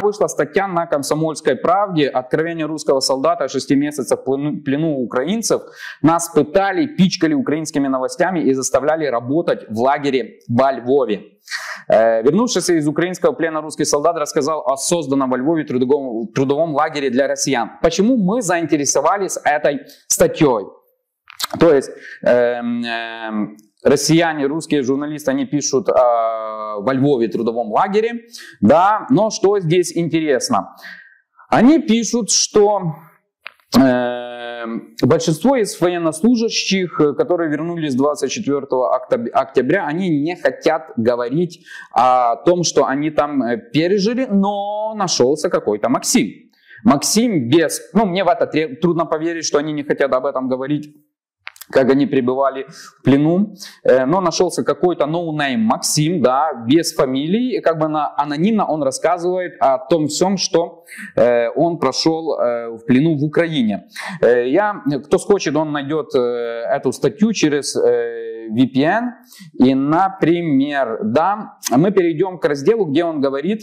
Вышла статья на «Комсомольской правде» «Откровение русского солдата о шести месяцах плену украинцев». Нас пытали, пичкали украинскими новостями и заставляли работать в лагере во Львове. Э, вернувшийся из украинского плена русский солдат рассказал о созданном во Львове трудовом, трудовом лагере для россиян. Почему мы заинтересовались этой статьей? То есть э, э, россияне, русские журналисты, они пишут э, во Львове трудовом лагере, да, но что здесь интересно? Они пишут, что э, большинство из военнослужащих, которые вернулись 24 октября, они не хотят говорить о том, что они там э, пережили, но нашелся какой-то Максим. Максим без, ну мне в это трудно поверить, что они не хотят об этом говорить как они пребывали в плену, э, но нашелся какой-то no name, ну, Максим, да, без фамилии, как бы на, анонимно он рассказывает о том всем, что э, он прошел э, в плену в Украине. Я, кто хочет, он найдет эту статью через VPN, и, например, да, мы перейдем к разделу, где он говорит,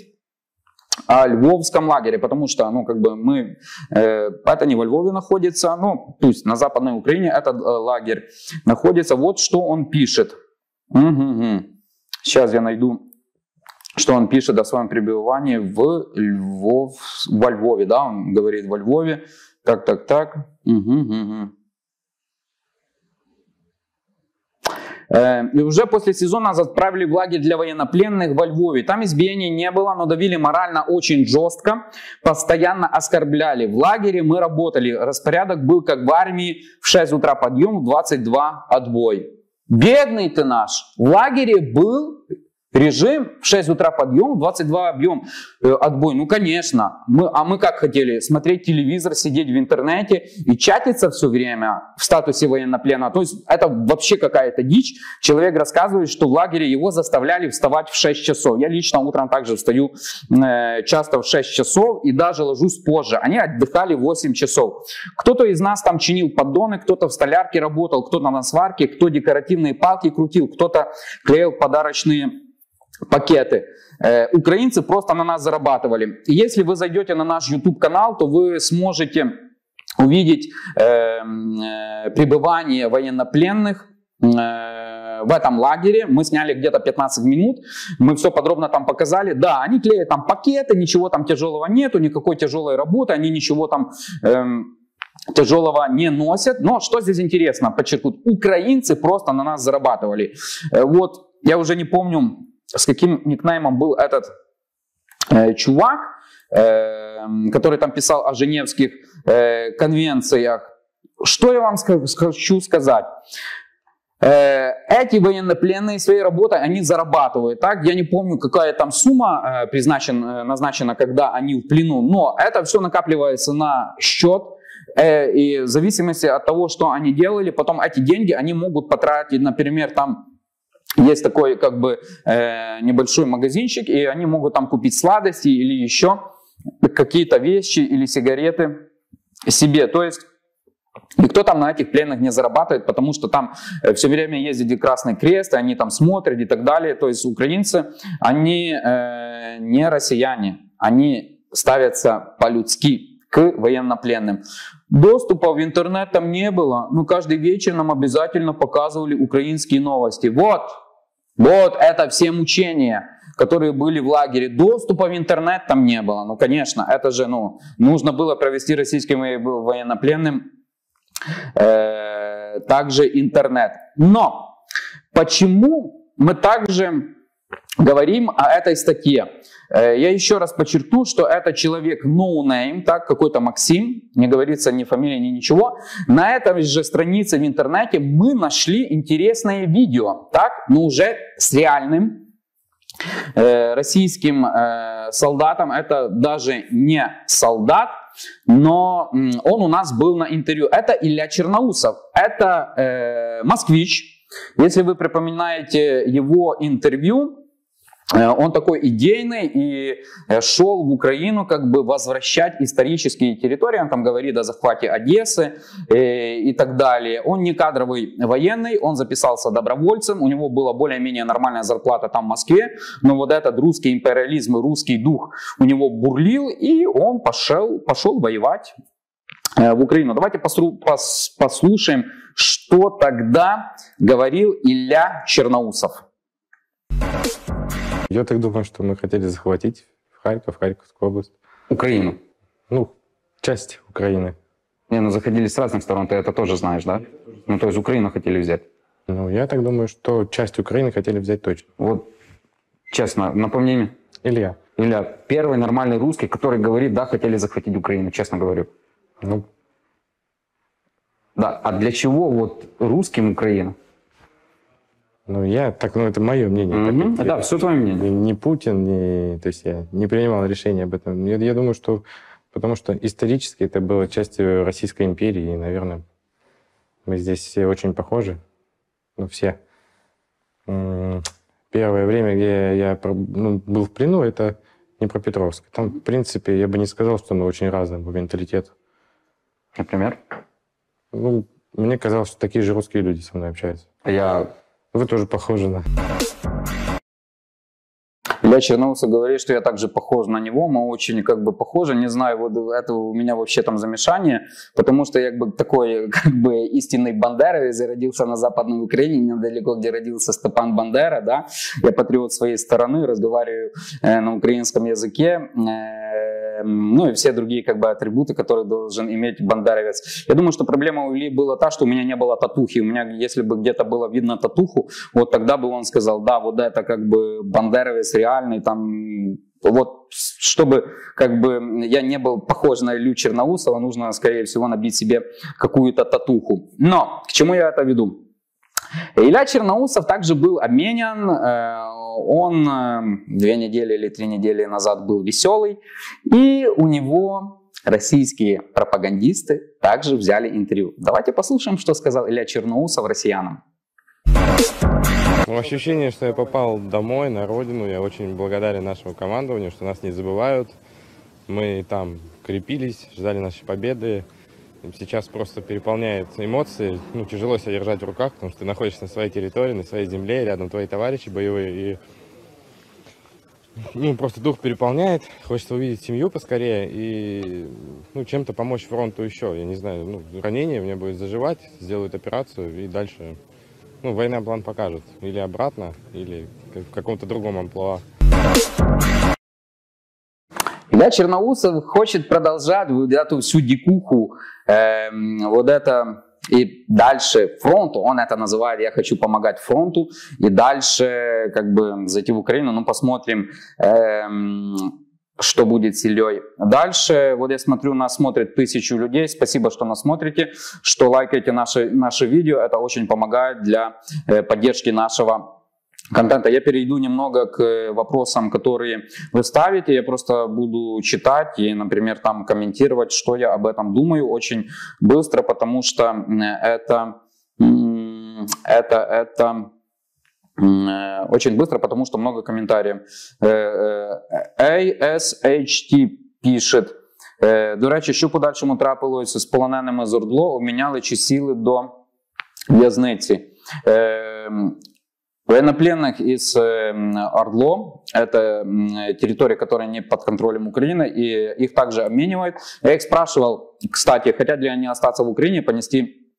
о Львовском лагере, потому что, ну, как бы мы, э, это не во Львове находится, ну, пусть на Западной Украине этот э, лагерь находится. Вот что он пишет. Угу-гу. Сейчас я найду, что он пишет о своем пребывании в Львов, во Львове, да, он говорит во Львове. Так, так, так. Угу-гу. Э, и уже после сезона нас отправили в лагерь для военнопленных во Львове. Там избиений не было, но давили морально очень жестко, постоянно оскорбляли. В лагере мы работали, распорядок был как в армии, в 6 утра подъем, в 22 отбой. Бедный ты наш, в лагере был Режим в 6 утра подъем, 22 объем э, отбой. Ну, конечно. Мы, а мы как хотели? Смотреть телевизор, сидеть в интернете и чатиться все время в статусе военнопленного. То есть это вообще какая-то дичь. Человек рассказывает, что в лагере его заставляли вставать в 6 часов. Я лично утром также встаю э, часто в 6 часов и даже ложусь позже. Они отдыхали 8 часов. Кто-то из нас там чинил поддоны, кто-то в столярке работал, кто-то на сварке, кто декоративные палки крутил, кто-то клеил подарочные пакеты. Э, украинцы просто на нас зарабатывали. Если вы зайдете на наш YouTube канал, то вы сможете увидеть э, э, пребывание военнопленных в этом лагере. Мы сняли где-то 15 минут, мы все подробно там показали. Да, они клеят там пакеты, ничего там тяжелого нету, никакой тяжелой работы, они ничего там эм, тяжелого не носят. Но что здесь интересно, подчеркнуть, украинцы просто на нас зарабатывали. Вот я уже не помню, с каким никнеймом был этот э, чувак, э, который там писал о Женевских э, конвенциях. Что я вам хочу сказать? Э, эти военнопленные своей работой, они зарабатывают. Так? Я не помню, какая там сумма э, призначена, назначена, когда они в плену, но это все накапливается на счет, э, и в зависимости от того, что они делали, потом эти деньги они могут потратить, например, там есть такой как бы э, небольшой магазинчик, и они могут там купить сладости или еще какие-то вещи или сигареты себе. То есть Никто там на этих пленных не зарабатывает, потому что там э, все время ездит и Красный Крест, и они там смотрят и так далее. То есть украинцы, они э, не россияне, они ставятся по-людски к военнопленным. Доступа в интернет там не было, но каждый вечер нам обязательно показывали украинские новости. Вот, вот это все мучения, которые были в лагере. Доступа в интернет там не было. Ну, конечно, это же, ну, нужно было провести российским военнопленным э, также интернет. Но почему мы также говорим о этой статье? Э, я еще раз подчеркну, что это человек no name, так, какой-то Максим, не говорится ни фамилия, ни ничего. На этой же странице в интернете мы нашли интересное видео, так, но уже с реальным э, российским э, солдатом. Это даже не солдат, но он у нас был на интервью. Это Илья Черноусов, это э, москвич. Если вы припоминаете его интервью, он такой идейный и э, шел в Украину как бы возвращать исторические территории. Он там говорит о захвате Одессы э, и так далее. Он не кадровый военный, он записался добровольцем. У него была более-менее нормальная зарплата там в Москве. Но вот этот русский империализм и русский дух у него бурлил, и он пошел, пошел воевать в Украину. Давайте послушаем, что тогда говорил Илья Черноусов. Я так думаю, что мы хотели захватить Харьков, Харьковскую область. Украину? Ну, часть Украины. Не, ну заходили с разных сторон, ты это тоже знаешь, да? Ну, то есть Украину хотели взять. Ну, я так думаю, что часть Украины хотели взять точно. Вот, честно, напомни мне. Илья. Илья, первый нормальный русский, который говорит, да, хотели захватить Украину, честно говорю. Ну. Да, а для чего вот русским Украина? Ну, я так, ну, это мое мнение. Mm-hmm. Так, да, все твое мнение. Не Путин, не, то есть я не принимал решения об этом. Я, я думаю, что потому что исторически это было частью Российской империи, и, наверное, мы здесь все очень похожи. Ну, все. Первое время, где я ну, был в плену, это Днепропетровск. Там, в принципе, я бы не сказал, что мы очень разные по менталитету. Например? Ну, мне казалось, что такие же русские люди со мной общаются. Я вы тоже похожи на... Илья Черноусов говорит, что я также похож на него, мы очень как бы похожи, не знаю, вот это у меня вообще там замешание, потому что я как бы такой как бы истинный бандеровец, я родился на Западной Украине, недалеко, где родился Степан Бандера, да, я патриот своей стороны, разговариваю э, на украинском языке, э, ну и все другие как бы атрибуты, которые должен иметь бандеровец. Я думаю, что проблема у Ильи была та, что у меня не было татухи. У меня, если бы где-то было видно татуху, вот тогда бы он сказал, да, вот это как бы бандеровец реальный, там вот чтобы как бы я не был похож на Илью Черноусова, нужно, скорее всего, набить себе какую-то татуху. Но к чему я это веду? Илья Черноусов также был обменен, э, он э, две недели или три недели назад был веселый, и у него российские пропагандисты также взяли интервью. Давайте послушаем, что сказал Илья Черноусов россиянам. Ну, ощущение, что я попал домой, на родину. Я очень благодарен нашему командованию, что нас не забывают. Мы там крепились, ждали нашей победы. Сейчас просто переполняет эмоции. Ну, тяжело себя держать в руках, потому что ты находишься на своей территории, на своей земле, рядом твои товарищи боевые. И ну, просто дух переполняет. Хочется увидеть семью поскорее и ну, чем-то помочь фронту еще. Я не знаю, ну, ранение меня будет заживать, сделают операцию и дальше ну, война план покажет. Или обратно, или в каком-то другом амплуа. Да, Черноусов хочет продолжать вот эту всю дикуху, э, вот это и дальше фронту, он это называет, я хочу помогать фронту, и дальше как бы зайти в Украину, ну посмотрим, э, что будет с Ильей. Дальше, вот я смотрю, нас смотрит тысячу людей, спасибо, что нас смотрите, что лайкаете наши, наши видео, это очень помогает для э, поддержки нашего контента. Я перейду немного к э, вопросам, которые вы ставите. Я просто буду читать и, например, там комментировать, что я об этом думаю очень быстро, потому что это, это, это э, очень быстро, потому что много комментариев. Э, ASHT пишет. До речі, що подальшому трапилося з полоненими з Ордло, обміняли чи сіли до в'язниці. Военнопленных из Ордло, это территория, которая не под контролем Украины, и их также обменивают. Я их спрашивал, кстати, хотят ли они остаться в Украине, понести,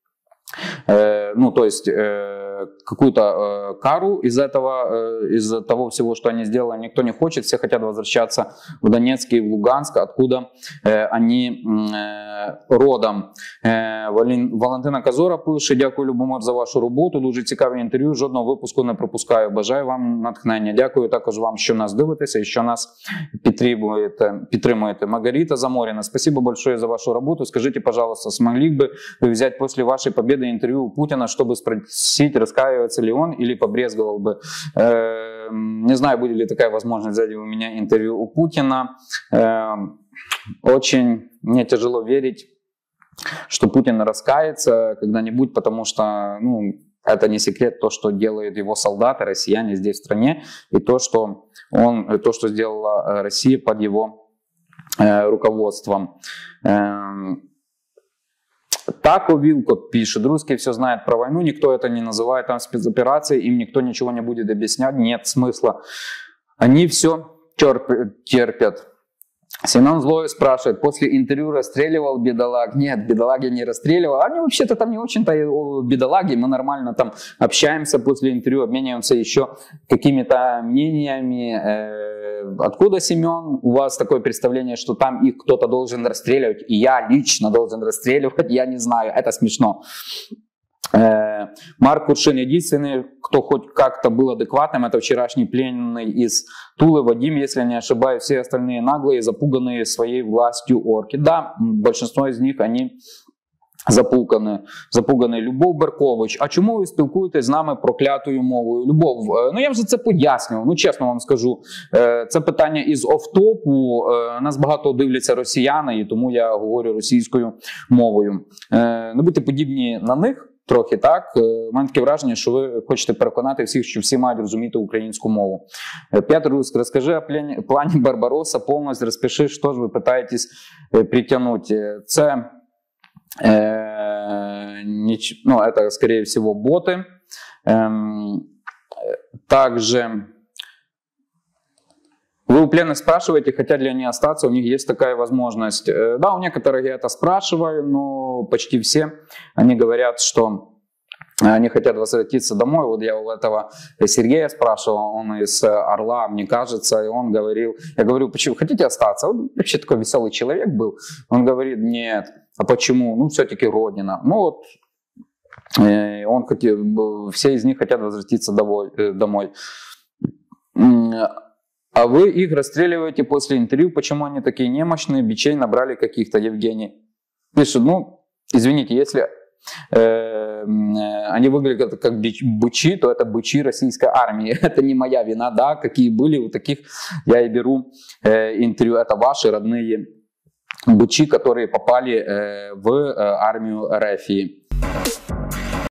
э, ну, то есть, э, какую-то э, кару из этого, э, из того всего, что они сделали, никто не хочет, все хотят возвращаться в Донецк и в Луганск, откуда э, они э, родом. Э, Валентина Казора пише, дякую, Любомир, за вашу роботу, дуже цікаве інтерв'ю, жодного випуску не пропускаю. Бажаю вам натхнення. Дякую також вам, що нас дивитеся і що нас підтримуєте. підтримуєте. Маргарита Заморина, спасибо большое за вашу работу. Скажите, пожалуйста, смогли бы вы взять после вашей победы интервью у Путина, чтобы спросить, раскаивается ли он или побрезговал бы. Эм, не знаю, будет ли такая возможность взять у меня интервью у Путина. Эм, очень мне тяжело верить, что Путин раскается когда-нибудь, потому что ну, это не секрет, то, что делают его солдаты, россияне здесь в стране, и то, что, он, то, что сделала э, Россия под его э, руководством. Тако Вилкот пишет, русские все знают про войну, никто это не называет там спецоперацией, им никто ничего не будет объяснять, нет смысла. Они все терпят. Семен Злой спрашивает, после интервью расстреливал бедолаг? Нет, бедолаги не расстреливал. Они вообще-то там не очень-то бедолаги, мы нормально там общаемся после интервью, обмениваемся еще какими-то мнениями. Э, откуда, Семен, у вас такое представление, что там их кто-то должен расстреливать, и я лично должен расстреливать, я не знаю, это смешно. Э, Марк Куршин единственный, кто хоть как-то был адекватным, это вчерашний пленный из Тулы, Вадим, если не ошибаюсь, все остальные наглые, запуганные своей властью орки. Да, большинство из них, они Запугані, запуганий Любов Беркович. А чому ви спілкуєтесь з нами проклятою мовою? Любов, е, ну я вже це пояснював. Ну чесно вам скажу, е, це питання із офтопу. Е, нас багато дивляться росіяни, і тому я говорю російською мовою. Не будьте подібні на них. Трохи так, У мене таке враження, що ви хочете переконати всіх, що всі мають розуміти українську мову. П'ятий Руск, розкажи о плані Барбароса, повністю розпиши, що ж ви питаєтесь притягнути. Це Э, ну, это, скорее всего, боты. Эм, также вы у пленных спрашиваете, хотят ли они остаться, у них есть такая возможность. Э, да, у некоторых я это спрашиваю, но почти все, они говорят, что они хотят возвратиться домой. Вот я у этого Сергея спрашивал, он из Орла, мне кажется, и он говорил, я говорю, почему хотите остаться? Он вообще такой веселый человек был. Он говорит, нет, а почему? Ну, все-таки Родина. Ну, вот э, он хотел, все из них хотят возвратиться э, домой. А вы их расстреливаете после интервью, почему они такие немощные, бичей набрали каких-то, Евгений. Пишет, ну, извините, если э, они выглядят как бычи, то это бычи российской армии. Это не моя вина, да, какие были, у таких я и беру интервью. Это ваши родные бычи, которые попали э, в э, армию РФ.